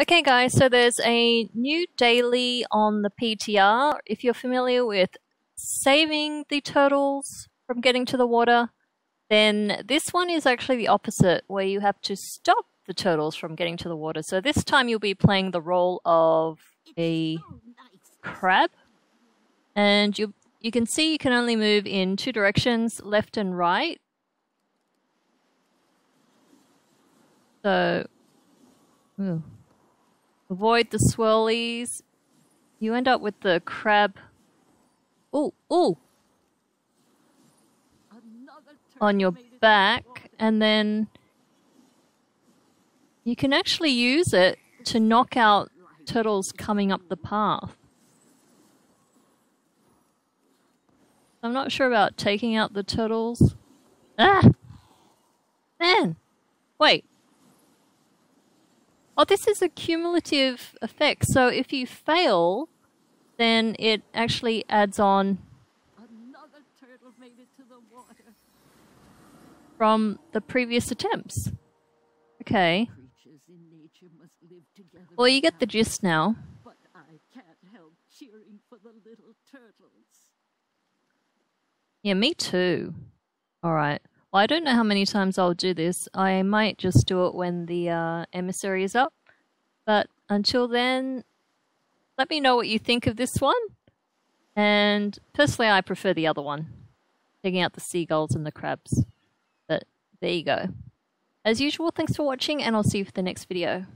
Okay guys, so there's a new daily on the PTR. If you're familiar with saving the turtles from getting to the water, then this one is actually the opposite, where you have to stop the turtles from getting to the water. So this time you'll be playing the role of a crab. And you you can see you can only move in two directions, left and right. So, ooh. Avoid the swirlies. You end up with the crab. Oh, oh! On your back, and then you can actually use it to knock out turtles coming up the path. I'm not sure about taking out the turtles. Ah! Man! Wait. Oh, this is a cumulative effect. So if you fail, then it actually adds on from the previous attempts. Okay. Well, you get the gist now. But I can't help cheering for the little turtles. Yeah, me too. All right. Well, I don't know how many times I'll do this. I might just do it when the uh, emissary is up. But until then, let me know what you think of this one. And personally, I prefer the other one. Taking out the seagulls and the crabs. But there you go. As usual, thanks for watching, and I'll see you for the next video.